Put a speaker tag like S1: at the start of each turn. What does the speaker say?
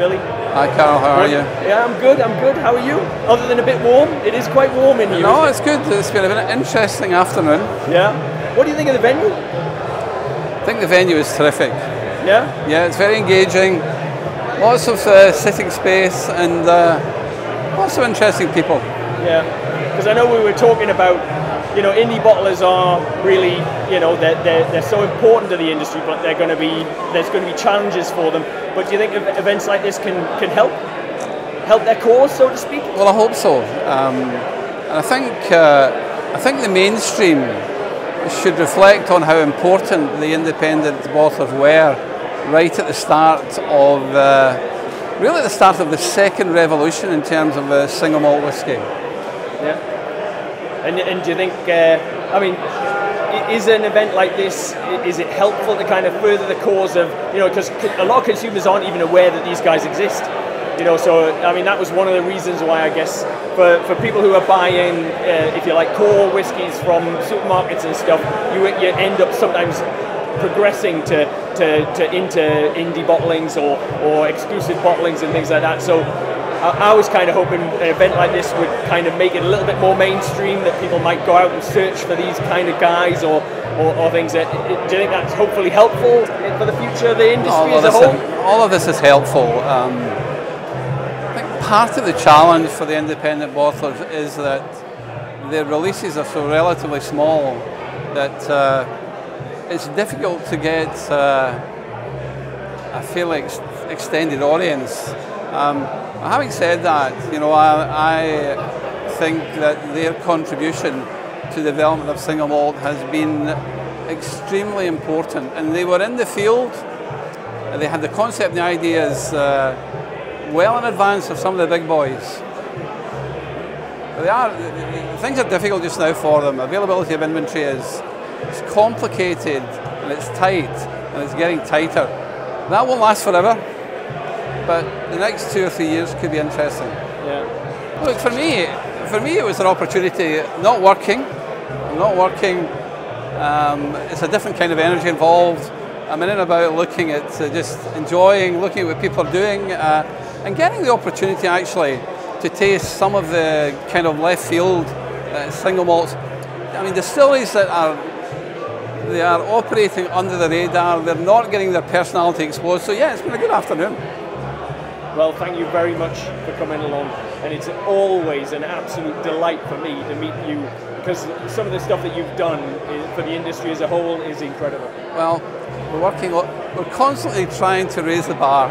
S1: Hi Carl, how are you?
S2: Yeah, I'm good, I'm good. How are you? Other than a bit warm, it is quite warm in here.
S1: No, it's good. It's been an interesting afternoon.
S2: Yeah. What do you think of the venue?
S1: I think the venue is terrific.
S2: Yeah?
S1: Yeah, it's very engaging. Lots of uh, sitting space and uh, lots of interesting people.
S2: Yeah. Because I know we were talking about, you know, indie bottlers are really, you know, they're, they're, they're so important to the industry, but they're going to be, there's going to be challenges for them. But do you think events like this can, can help? Help their cause, so to speak?
S1: Well, I hope so. Um, and I think uh, I think the mainstream should reflect on how important the independent bottlers were right at the start of uh, really the start of the second revolution in terms of uh, single malt whiskey.
S2: Yeah. And, and do you think, uh, I mean, is an event like this, is it helpful to kind of further the cause of, you know, because a lot of consumers aren't even aware that these guys exist. You know, so I mean that was one of the reasons why I guess for, for people who are buying, uh, if you like, core whiskies from supermarkets and stuff, you you end up sometimes progressing to, to, to into indie bottlings or, or exclusive bottlings and things like that. So I, I was kind of hoping an event like this would kind of make it a little bit more mainstream, that people might go out and search for these kind of guys or, or, or things. That, do you think that's hopefully helpful for the future of the industry
S1: All
S2: as a whole?
S1: all of this is helpful. Um, I think part of the challenge for the independent bottlers is that their releases are so relatively small that uh, it's difficult to get uh, a fairly ex- extended audience. Um, having said that, you know, I, I think that their contribution to the development of single malt has been extremely important, and they were in the field. They had the concept and the ideas uh, well in advance of some of the big boys. They are, things are difficult just now for them. Availability of inventory is it's complicated and it's tight and it's getting tighter. That won't last forever, but the next two or three years could be interesting.
S2: Yeah.
S1: Look, for me, for me, it was an opportunity. Not working, not working. Um, it's a different kind of energy involved. I'm in and about looking at uh, just enjoying, looking at what people are doing, uh, and getting the opportunity actually to taste some of the kind of left field uh, single malts. I mean, distilleries that are they are operating under the radar. They're not getting their personality exposed. So yeah, it's been a good afternoon.
S2: Well, thank you very much for coming along, and it's always an absolute delight for me to meet you because some of the stuff that you've done eh, for the industry as a whole is incredible.
S1: Well, we're working. We're constantly trying to raise the bar.